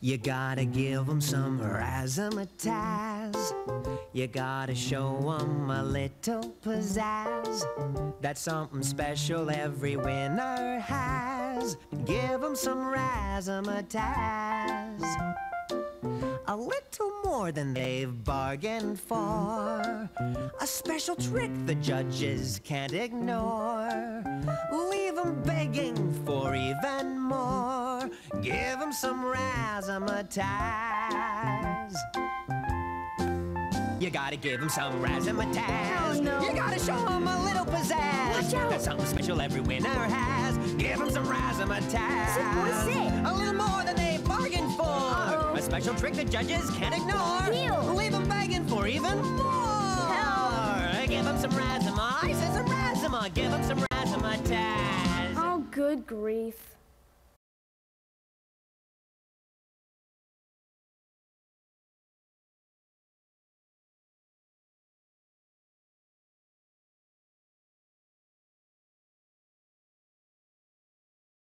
You gotta give them some razzmatazz. You gotta show them a little pizzazz. That's something special every winner has. Give them some razzmatazz. A little more than they've bargained for. A special trick the judges can't ignore. Leave them begging for even more. Give them some razzmatazz. You gotta give them some razzmatazz. Oh, no. You gotta show them a little pizzazz. Watch out. That's something special every winner has. Give them some razzmatazz. Sit, boy, sit. A little more than they bargained for. Uh-oh. A special trick the judges can't ignore. Heel. Leave them begging for even more. Help. Give them some razzma. I said some razzma. Give them some razzmatazz. Oh, good grief.